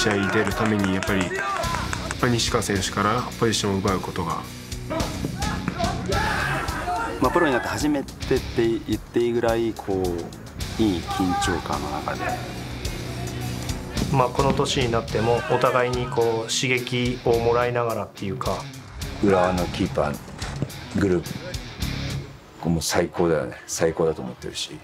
試合に出るためにやっぱり西川選手からポジションを奪うことが。まあ、プロになって初めてって言っていいぐらいこういい緊張感の中で、まあ、この年になってもお互いにこう刺激をもらいながらっていうか。浦和のキーパーグループ。も最高だよね。最高だと思ってるし。